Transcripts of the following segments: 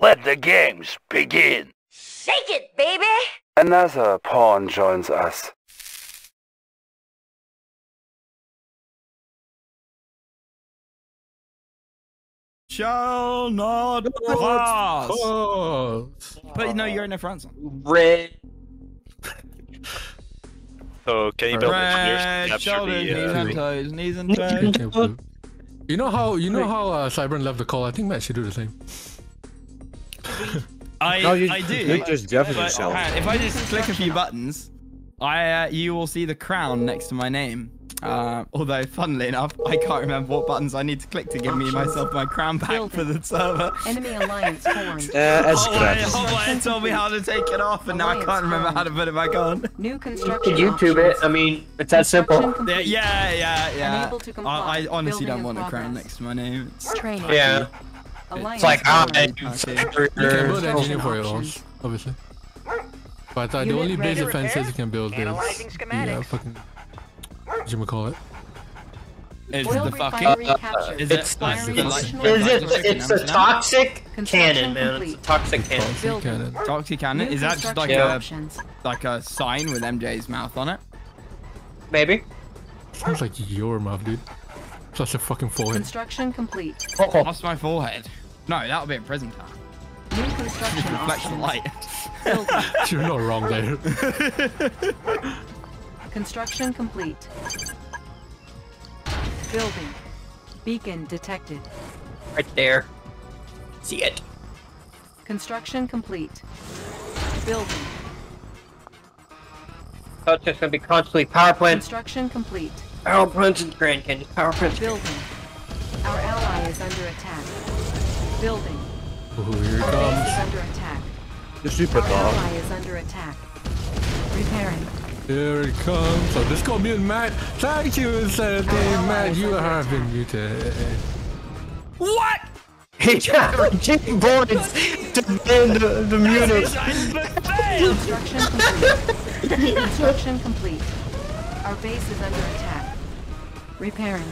Let the games begin. Shake it, baby! Another pawn joins us. Shall not pass. Oh, But no, you're in the front. Red. So can you build engineers Red capture shoulders, the? knees Uh, and toes, knees and toes. You know how you know how uh, Cybern left the call. I think Matt should do the same. I, No, you, I do. you just Jeffers But yourself. if I just click a few buttons, I uh, you will see the crown next to my name. Uh, although, funnily enough, I can't remember what buttons I need to click to give me myself my crown back for the server. Enemy alliance formed. Uh, as Hotwire, correct. Told me how to take it off, and now I can't remember how to put it back on. New You construction You YouTube it. I mean, it's that simple. Yeah, yeah, yeah. yeah. Unable to comply. I, I honestly Building don't in want a crown next to my name. It's Training. Yeah. Alliance It's like, ah, formed. I Okay. You can build Construction engineer for your own, obviously. But uh, the only base ready. defenses you can build is Analyzing the uh, fucking. What you call it? Is Oil the fucking. refinery captured. Is It's it like Firing the additional like- Is it? It's a toxic cannon, man. It's a toxic cannon. Toxic cannon. Toxic cannon? Is that just like Yeah. a like a sign with MJ's mouth on it? Maybe. Sounds like your mouth, dude. Such a fucking forehead. Construction complete. Oh, That's my forehead. No, that'll be a prison tower. New construction Reflects the light. You're not wrong there. Construction complete. Building. Beacon detected. right there. See it. Construction complete. Building. So it's just gonna be constantly power plants, Construction complete. power plants, and Grand Cannon. Power plants. Building. Our ally is under attack. Building. Ooh, here it Our is comes. under attack. The super Our dog. is under attack. Repairing. Here it comes. So this gonna be Matt. Thank you, Sandy. Matt, you have been muted. What? He got Jake points to end the, the mutant. Construction complete. Construction complete. Our base is under attack. Repairing.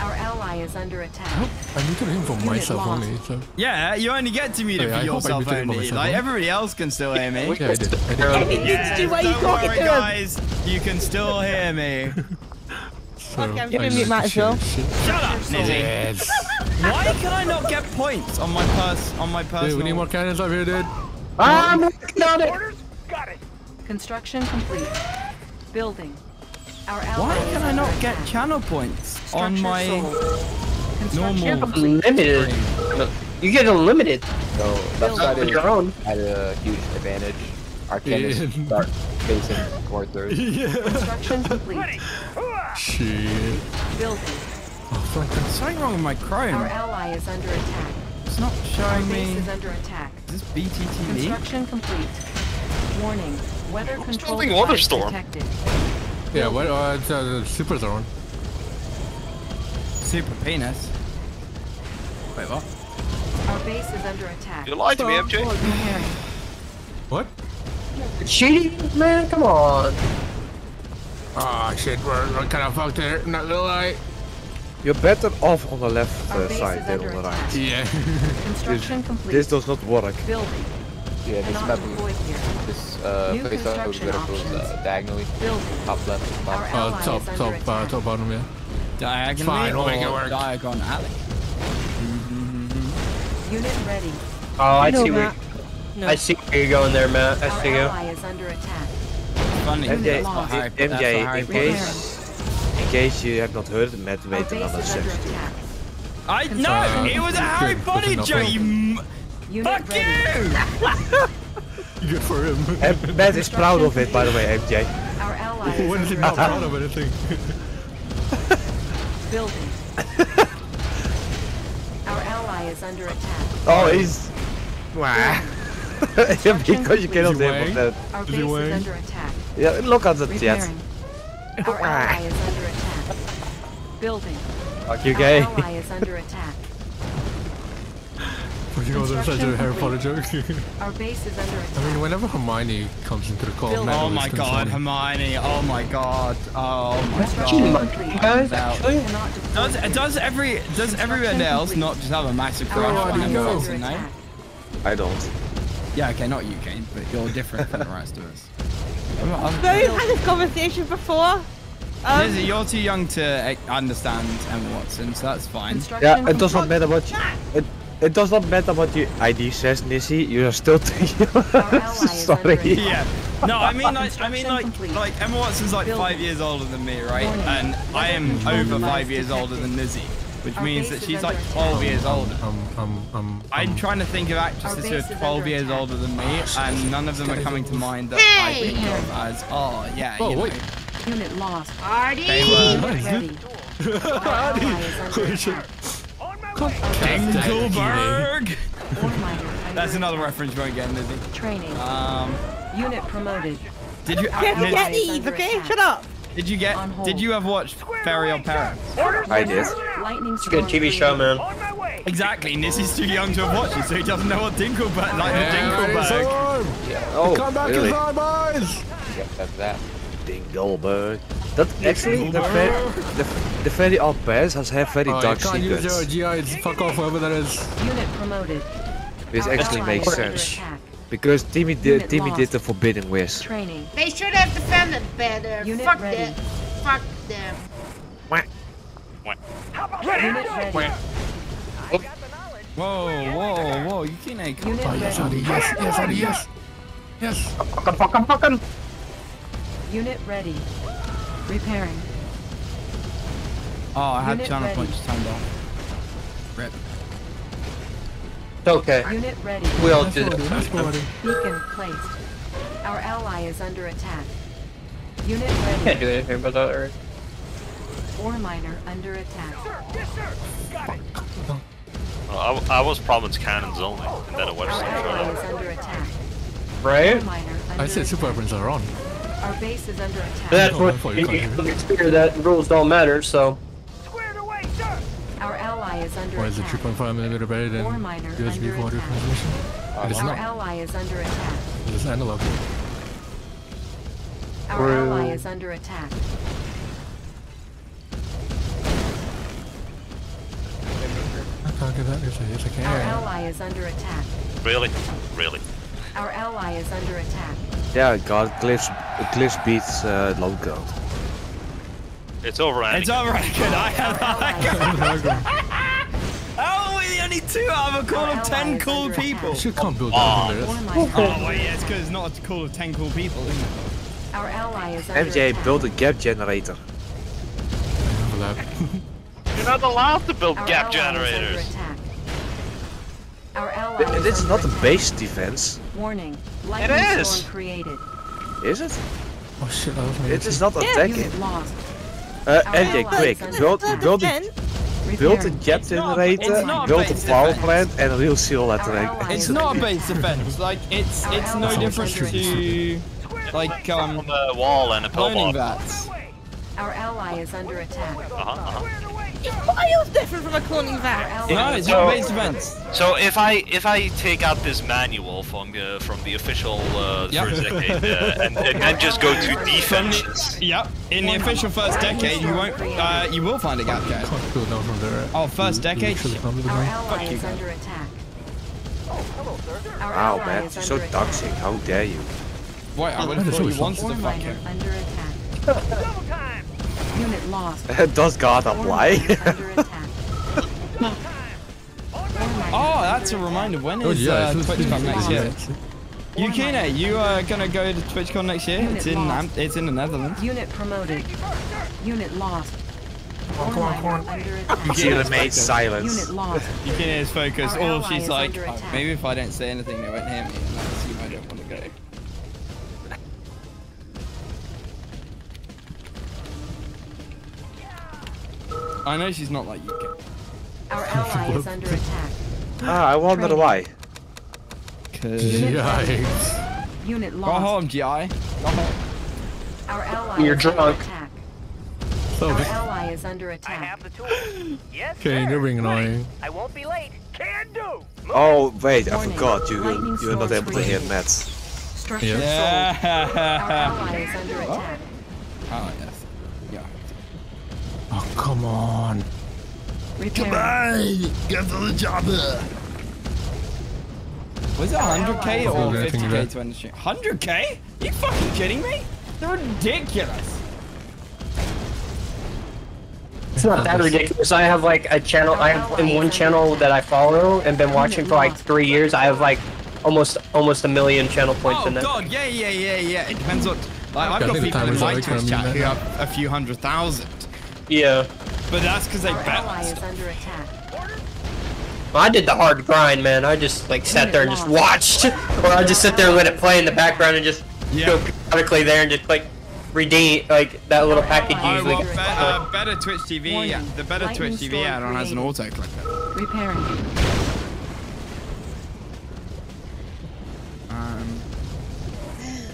Our ally is under attack. I muted him for Unit myself lost. only. So Yeah, you only get to mute it Hey, oh, for I hope I yourself muted for only. myself, Like everybody else can still hear me. yeah, I did. I did. Yeah, Why you don't talking worry, to him? guys. You can still hear me. So, Okay, I'm gonna I mute just- myself. shit, shit. Shut up, Nizzy. Yes. Why can I not get points on my purse on my personal? Dude, we need more cannons up here, dude. Ah, I'm working on it. Orders? Got it. Construction complete. Building. Our Why can I not get channel points on my sold. Construction normal? complete. Unlimited. No, you get unlimited. So left Building. side is your own. at a huge advantage. Our cannons Yeah. start facing toward third. yeah. Construction complete. Shit. Building. Oh, fuck. There's something wrong with my Our ally is under attack. It's not Our showing base me. is under attack. Is this BTTV? Construction complete. Warning. Weather control something device Waterstorm. detected. Yeah, what? Uh, it's, uh, super throne. Super penis. Wait, what? Our base is under attack. You lied to me, MJ. Repairing. What? Cheating, man. Come on. Ah, shit, we're, we're kind of fucked there. Not gonna lie. You're better off on the left uh, side is than on the attack. right. Yeah. Construction complete. This does not work. Building. Yeah, this map deploy this uh New place out construction better goes uh, diagonally. Building. Top left, bottom. Uh, top, top, uh, top bottom, yeah. Diagonally Fine, we'll make it work. Diagon Alley? Unit ready. Oh, I No, see where. No. I see where you're going there, Matt. I Our see you. is under attack. Funny. MJ, Unit That's lost. for Harry- that's for MJ, in case, in case you have not heard, Matt Our made base another is under substitute. attack. I no, it was a Harry Potter good enough, joke. Huh? You m- Unit fuck ready. you. Good for him. And Matt is proud of it, by the way, MJ. Our ally is When is he under not attack. proud of anything? Building. Our ally is under attack. Oh, he's... Wah. because you cannot Is he him Wang? that. Our Is base he is under attack. Yeah, look at the chat. Our ally is under attack. Building. Fuck you, Our ally is under attack. You know, there's such a Harry Potter joke. Our base is under attack. I mean, whenever Hermione comes into the call, Building. Oh my god, on. Hermione. Oh my god. Oh my god. complete. Guys, Now- actually. Cannot deploy Does does every does everyone else not just have a massive crush on is go? Watson. I don't. Yeah, okay, not you, Kane, but you're different from the rest of us. I'm, I'm, We've had this conversation before. Um, Lizzie, you're too young to uh, understand Emma Watson, so that's fine. Yeah, it does not matter what you, it, it does not matter what your ID says, Nissy. You are still too young. Our Sorry. Yeah. No, I mean like I mean like complete. like Emma Watson's like Building. five years older than me, right? Warning. And I am over five years older than Lizzie, which Our means that she's like 12 years older. Um, um, um, I'm um, trying to think of actresses who are 12 years attack. older than me, and none of them are coming to mind that I Hey! think of as, oh yeah, Oh, you know. wait. Unit lost. Party! They were Unit ready. Our ally is under attack. Dinkleberg! Ore miner under That's another reference you won't get, Lizzie. Training. Um, Unit promoted. did you Can't get these, okay? Shut up. did you get On did you have watched Fairy Odd Parents? I did. It's a good TV show, man. Exactly, Nissy's too young to have watched it, so he doesn't know what Dinkleberg like Yeah, the it's Dinkleberg. Oh, Come back really? inside, boys! Yep, that's that. Dingleberg. That actually, the, very, the, the very odd pairs has have very Oh, you dark can't use secrets. your GIs. Fuck off, whoever that is. Unit promoted. This actually makes sense. Because Timmy did, Timmy did the Forbidden Wish. Training. They should have defended better. Unit Fuck ready. them. Fuck them. Unit ready. Oh. Whoa, whoa, whoa, you can't make Unit Oh, yes, ready. Adi, yes, yes, Adi, yes. Yes. Fucking, fucking, fucking. Unit ready. Repairing. Oh, I had Unit channel ready. points turned off. Rip. It's okay. Unit ready. We all did what it. it. That's what it. Beacon placed. Our ally is under attack. Unit Can't do anything about that, Eric. Ore miner under attack. Well, I, I was province cannons only, and then I watched Our ally is under attack. Right? Ore miner under I said super weapons are on. Our base is under attack. That's Oh, what I you you couldn't hear. it's clear that rules don't matter, so. Our ally is under Why is it attack. 3.5 millimeter better than USB under 400 transmission? It is Our not. ally is under attack. It is analog. Our ally is under attack. I can't get that. Yes, I- yes, I Our ally is under attack. Really? Really? Our ally is under attack. Yeah, God, Cliffs, Cliffs beats uh, low code. It's over, Andy. It's alright, good. I have Our ally is under. Oh, we're the only two out of a call of 10 cool people. You should come build Aw. that Ore from Oh, under wait, yeah, attack. it's because it's not a call of 10 cool people, isn't it? Our ally is MJ attack. built a gap generator. You're not allowed to build Our gap ally is under generators. Our ally It- is It's under not a base defense, Warning. Lightning is. storm created. is it? Oh shit, that was. It is not attacking. Unit lost. Uh, Our MJ, ally quick, is under build, attack. build, a, Again, build a Repairing. gap It's not- it's generator, not a build a base power defense. plant, and a real seal Our lettering. ally It's is not a under base attack. defense. Like, it's Our it's no ally is different under to, like, um, On the wall and a cloning pillbox. vats. Our ally is under attack. Uh-huh, uh-huh. Why is different from a cloning Our vat? No, it's under not So- base defense. So if I if I take out this manual from the from the official uh, Yep. first decade uh, and, and then just go to defenses, Yep. In the official first decade, you won't, uh, you will find a gap gen. Can't build down from there. Oh, first decade? Literally from Our ally is under attack. Our Wow, man, you're so under toxic. How dare you? Wait, I would have That is thought you always wanted Ore to fuck him. under attack. Unit lost. Does God Ore apply? miner under attack. Ore miner Oh, that's a reminder. When is Oh yeah, uh, TwitchCon next year? it's- Yukine, you are gonna go to TwitchCon next year? Unit It's in lost. It's in the Netherlands. Unit promoted. Unit lost. Ore come on, come miner on. under attack. She remains silent. Unit lost. Yukine is focused. Our Or she's like, "Oh, maybe if I don't say anything, they won't hear me, and I assume I don't want to go. I know she's not like Yukine. Our ally is under attack. Ah, I wonder Training. why. Cause Yikes. Unit go lost. home, GI. Go home. Our ally You're is under drunk. attack. So, Our ally is under attack. the tool. Yes, okay, you're being annoying. I won't be late. Can do. Oh, wait, I forgot. You, lightning you're not storms able to hear created. Matt. Structure sold. Our Yeah. ally is under attack. oh yes. Yeah. Oh, come on. Get to the job. Was it 100k or Oh, I think 50k to end the stream? 100k? Are You fucking kidding me? They're ridiculous. It's not that ridiculous. I have like a channel. I have in one channel that I follow and been watching for like three years. I have like almost almost a million channel points Oh in there. god, yeah, yeah, yeah, yeah. It depends what. Like, I've got people in my Twitch chat who that. have a few hundred thousand, Yeah. but that's because they Our bet. ally us. is under attack. I did the hard grind, man. I just like sat there and just watched, or I just sit there and let it play in the background and just Yeah. go periodically there and just like redeem like that little package Oh, usually. well, gets- be- uh, better Twitch TV. Warning, The better lightning Twitch TV add-on has an created. autoclicker. Repairing. Um,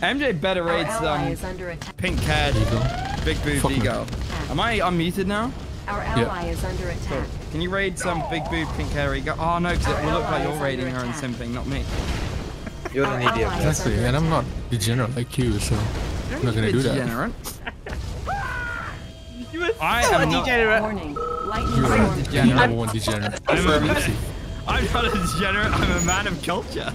MJ better Our rates ally um is under attack. pink haired Eagle. big boob Fuck me. ego. Am I unmuted now? Our ally is under attack. Can you raid some big boob pink hair ego? Oh no, because it will look like you're raiding her and simping, not me. You're an idiot. Exactly, and I'm not degenerate like you, so I'm not gonna do that. Degenerate. You were I am not- degenerate. Warning. Lightning You're storm. the Degenerate. number one degenerate. I'm a, Easy. I'm not a degenerate. I'm a man of culture.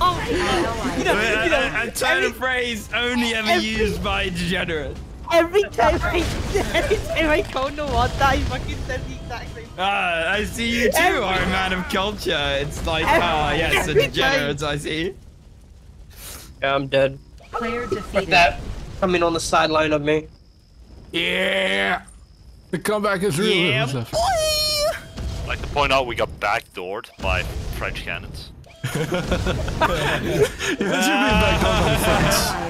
Oh, Our ally know, A, you know, a, a turn of phrase only ever every- used by degenerates. Every time I every time I count the one, I fucking said the exact same. Ah, I see you too Every- are a man of culture. It's like, Every- ah, yes, a every time. degenerates, I see. Yeah, I'm dead. player Like defeated. that coming on the sideline of me. Yeah! The comeback is real. Yeah, and stuff. I'd like to point out we got backdoored by French cannons. Our ally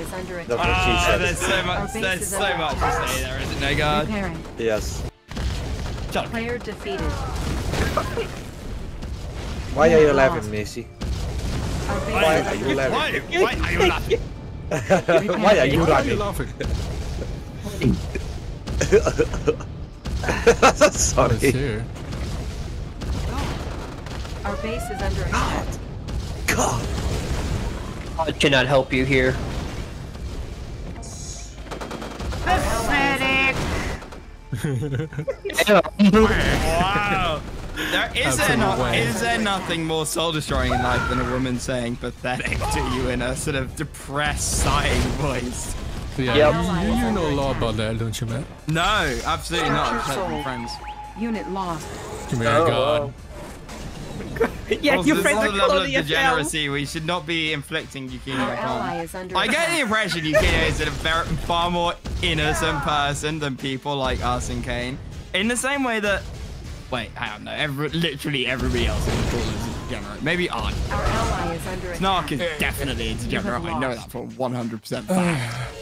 is under That's attack. what she Ah, said. there's so Our much, base there's so much to attack. say there, isn't there, God? Repairing. Yes. Shut up. Player defeated. Why are you laughing, Macy? Why are you laughing? why are you laughing? Why are you Why are you laughing? laughing? Sorry. Our base is under attack. God. I cannot help you here. Pathetic. Wow. There is there Absolute not way. is there nothing more soul destroying in life than a woman saying pathetic to you in a sort of depressed sighing voice? Yeah, Yep. you, you, you know a lot about that, don't you, man? No, absolutely not. I've heard friends. Unit lost. Come here, Oh, God. Yeah, Also, your this friends is are the level of calling yourself. degeneracy we should not be inflicting Yukino Our upon. ally is under I get the attack. impression Yukino is a very, far more innocent person than people like us and Kane. In the same way that, wait, hang on, no, every, literally everybody else in the pool is a degenerate. Maybe Art. Our ally is under Snark attack. is definitely a degenerate. I know that for 100% fact.